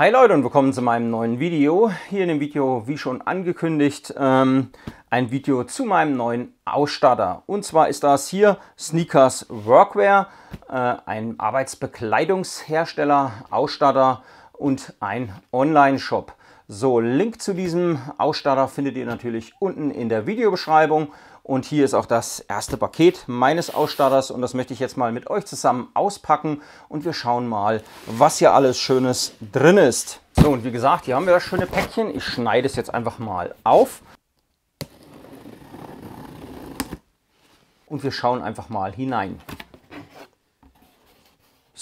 Hi Leute und willkommen zu meinem neuen Video. Hier in dem Video, wie schon angekündigt, ähm, ein Video zu meinem neuen Ausstatter. Und zwar ist das hier Sneakers Workwear, äh, ein Arbeitsbekleidungshersteller, Ausstatter und ein Online-Shop. So, Link zu diesem Ausstatter findet ihr natürlich unten in der Videobeschreibung. Und hier ist auch das erste Paket meines Ausstatters und das möchte ich jetzt mal mit euch zusammen auspacken und wir schauen mal, was hier alles Schönes drin ist. So und wie gesagt, hier haben wir das schöne Päckchen. Ich schneide es jetzt einfach mal auf. Und wir schauen einfach mal hinein.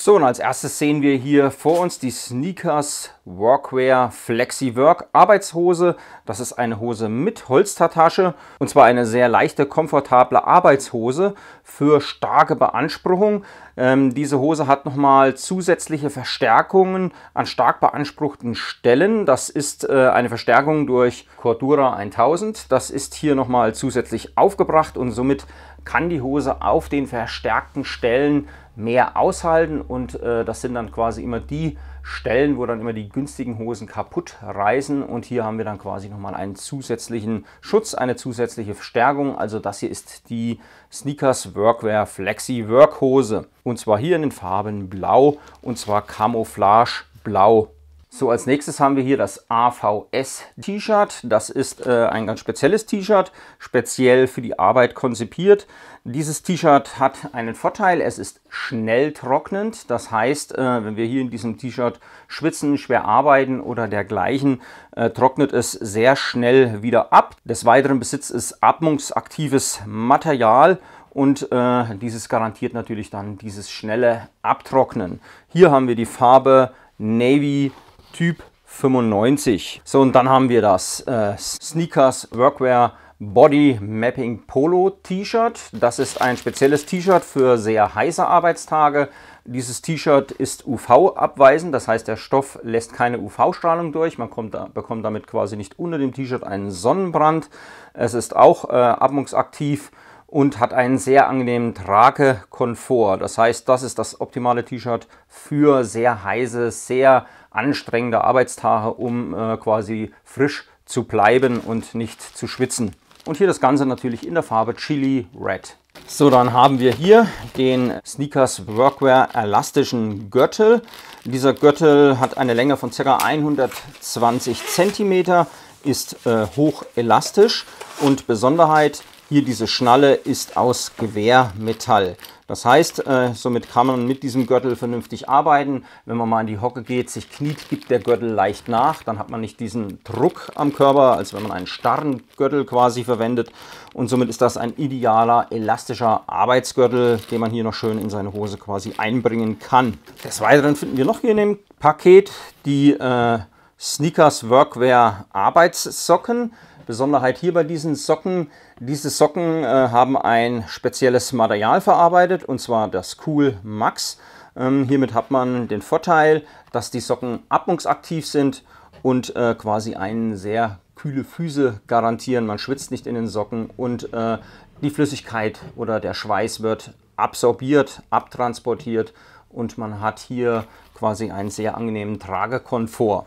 So, und als erstes sehen wir hier vor uns die Sneakers Workwear Flexi Work Arbeitshose. Das ist eine Hose mit Holstertasche und zwar eine sehr leichte, komfortable Arbeitshose für starke Beanspruchung. Ähm, diese Hose hat nochmal zusätzliche Verstärkungen an stark beanspruchten Stellen. Das ist äh, eine Verstärkung durch Cordura 1000. Das ist hier nochmal zusätzlich aufgebracht und somit kann die Hose auf den verstärkten Stellen mehr aushalten und äh, das sind dann quasi immer die Stellen, wo dann immer die günstigen Hosen kaputt reißen und hier haben wir dann quasi nochmal einen zusätzlichen Schutz, eine zusätzliche Verstärkung. Also das hier ist die Sneakers Workwear Flexi Workhose und zwar hier in den Farben Blau und zwar Camouflage Blau so, als nächstes haben wir hier das AVS T-Shirt. Das ist äh, ein ganz spezielles T-Shirt, speziell für die Arbeit konzipiert. Dieses T-Shirt hat einen Vorteil, es ist schnell trocknend. Das heißt, äh, wenn wir hier in diesem T-Shirt schwitzen, schwer arbeiten oder dergleichen, äh, trocknet es sehr schnell wieder ab. Des Weiteren besitzt es atmungsaktives Material und äh, dieses garantiert natürlich dann dieses schnelle Abtrocknen. Hier haben wir die Farbe Navy Typ 95. So, und dann haben wir das äh, Sneakers Workwear Body Mapping Polo T-Shirt. Das ist ein spezielles T-Shirt für sehr heiße Arbeitstage. Dieses T-Shirt ist UV-abweisend, das heißt, der Stoff lässt keine UV-Strahlung durch. Man kommt, bekommt damit quasi nicht unter dem T-Shirt einen Sonnenbrand. Es ist auch äh, atmungsaktiv und hat einen sehr angenehmen Tragekomfort. Das heißt, das ist das optimale T-Shirt für sehr heiße, sehr anstrengende Arbeitstage, um äh, quasi frisch zu bleiben und nicht zu schwitzen. Und hier das Ganze natürlich in der Farbe Chili Red. So, dann haben wir hier den Sneakers Workwear elastischen Gürtel. Dieser Gürtel hat eine Länge von ca. 120 cm, ist äh, hoch elastisch und Besonderheit hier diese Schnalle ist aus Gewehrmetall. Das heißt, äh, somit kann man mit diesem Gürtel vernünftig arbeiten. Wenn man mal in die Hocke geht, sich kniet, gibt der Gürtel leicht nach. Dann hat man nicht diesen Druck am Körper, als wenn man einen starren Gürtel quasi verwendet. Und somit ist das ein idealer, elastischer Arbeitsgürtel, den man hier noch schön in seine Hose quasi einbringen kann. Des Weiteren finden wir noch hier in dem Paket die äh, Sneakers Workwear Arbeitssocken. Besonderheit hier bei diesen Socken, diese Socken äh, haben ein spezielles Material verarbeitet und zwar das Cool Max. Ähm, hiermit hat man den Vorteil, dass die Socken atmungsaktiv sind und äh, quasi einen sehr kühle Füße garantieren. Man schwitzt nicht in den Socken und äh, die Flüssigkeit oder der Schweiß wird absorbiert, abtransportiert und man hat hier quasi einen sehr angenehmen Tragekomfort.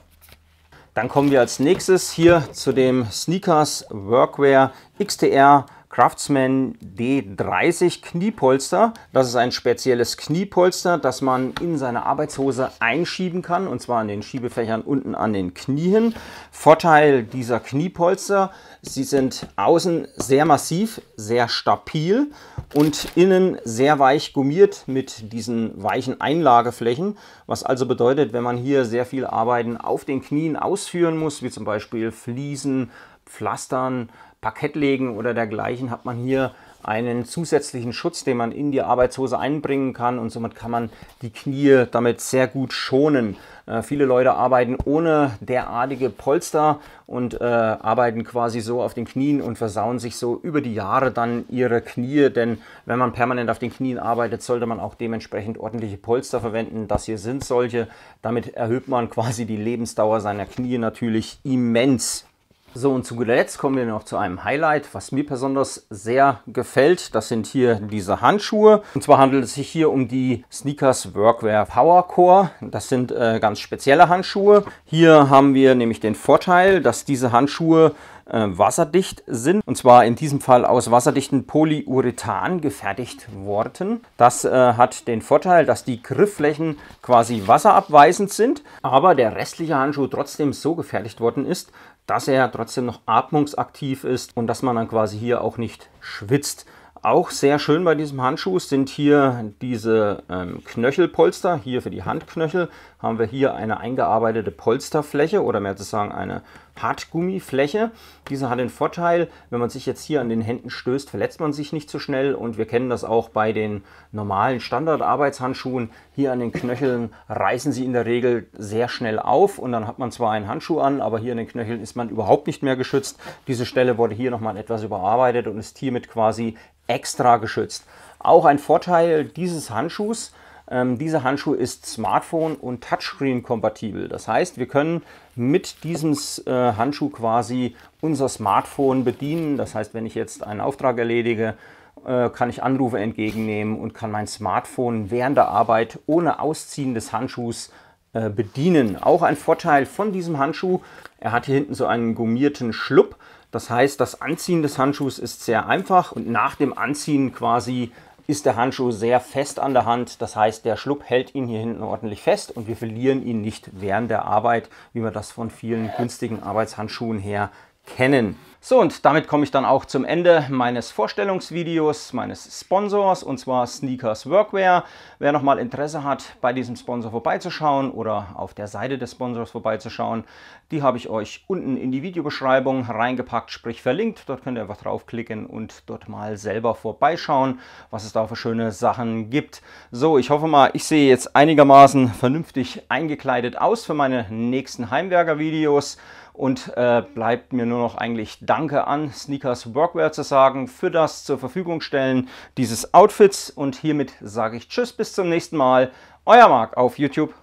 Dann kommen wir als nächstes hier zu dem Sneakers Workwear XTR Craftsman D30 Kniepolster. Das ist ein spezielles Kniepolster, das man in seine Arbeitshose einschieben kann und zwar an den Schiebefächern unten an den Knien. Vorteil dieser Kniepolster, sie sind außen sehr massiv, sehr stabil und innen sehr weich gummiert mit diesen weichen Einlageflächen, was also bedeutet, wenn man hier sehr viel Arbeiten auf den Knien ausführen muss, wie zum Beispiel Fliesen, Pflastern, Parkett legen oder dergleichen, hat man hier einen zusätzlichen Schutz, den man in die Arbeitshose einbringen kann und somit kann man die Knie damit sehr gut schonen. Äh, viele Leute arbeiten ohne derartige Polster und äh, arbeiten quasi so auf den Knien und versauen sich so über die Jahre dann ihre Knie, denn wenn man permanent auf den Knien arbeitet, sollte man auch dementsprechend ordentliche Polster verwenden. Das hier sind solche. Damit erhöht man quasi die Lebensdauer seiner Knie natürlich immens. So, und zu guter Letzt kommen wir noch zu einem Highlight, was mir besonders sehr gefällt. Das sind hier diese Handschuhe. Und zwar handelt es sich hier um die Sneakers Workwear Power Core. Das sind äh, ganz spezielle Handschuhe. Hier haben wir nämlich den Vorteil, dass diese Handschuhe äh, wasserdicht sind. Und zwar in diesem Fall aus wasserdichten Polyurethan gefertigt worden. Das äh, hat den Vorteil, dass die Griffflächen quasi wasserabweisend sind, aber der restliche Handschuh trotzdem so gefertigt worden ist, dass er trotzdem noch atmungsaktiv ist und dass man dann quasi hier auch nicht schwitzt. Auch sehr schön bei diesem Handschuh sind hier diese ähm, Knöchelpolster. Hier für die Handknöchel haben wir hier eine eingearbeitete Polsterfläche oder mehr zu sagen eine Hartgummifläche. Diese hat den Vorteil, wenn man sich jetzt hier an den Händen stößt, verletzt man sich nicht so schnell und wir kennen das auch bei den normalen Standard-Arbeitshandschuhen. Hier an den Knöcheln reißen sie in der Regel sehr schnell auf und dann hat man zwar einen Handschuh an, aber hier an den Knöcheln ist man überhaupt nicht mehr geschützt. Diese Stelle wurde hier nochmal etwas überarbeitet und ist hiermit quasi extra geschützt. Auch ein Vorteil dieses Handschuhs, ähm, dieser Handschuh ist Smartphone und Touchscreen kompatibel. Das heißt, wir können mit diesem äh, Handschuh quasi unser Smartphone bedienen. Das heißt, wenn ich jetzt einen Auftrag erledige, äh, kann ich Anrufe entgegennehmen und kann mein Smartphone während der Arbeit ohne Ausziehen des Handschuhs bedienen. Auch ein Vorteil von diesem Handschuh, er hat hier hinten so einen gummierten Schlupp. Das heißt, das Anziehen des Handschuhs ist sehr einfach und nach dem Anziehen quasi ist der Handschuh sehr fest an der Hand. Das heißt, der Schlupp hält ihn hier hinten ordentlich fest und wir verlieren ihn nicht während der Arbeit, wie wir das von vielen günstigen Arbeitshandschuhen her kennen. So, und damit komme ich dann auch zum Ende meines Vorstellungsvideos, meines Sponsors, und zwar Sneakers Workwear. Wer nochmal Interesse hat, bei diesem Sponsor vorbeizuschauen oder auf der Seite des Sponsors vorbeizuschauen, die habe ich euch unten in die Videobeschreibung reingepackt, sprich verlinkt. Dort könnt ihr einfach draufklicken und dort mal selber vorbeischauen, was es da für schöne Sachen gibt. So, ich hoffe mal, ich sehe jetzt einigermaßen vernünftig eingekleidet aus für meine nächsten Heimwerker-Videos. Und äh, bleibt mir nur noch eigentlich Danke an Sneakers Workwear zu sagen für das zur Verfügung stellen dieses Outfits. Und hiermit sage ich Tschüss, bis zum nächsten Mal. Euer Marc auf YouTube.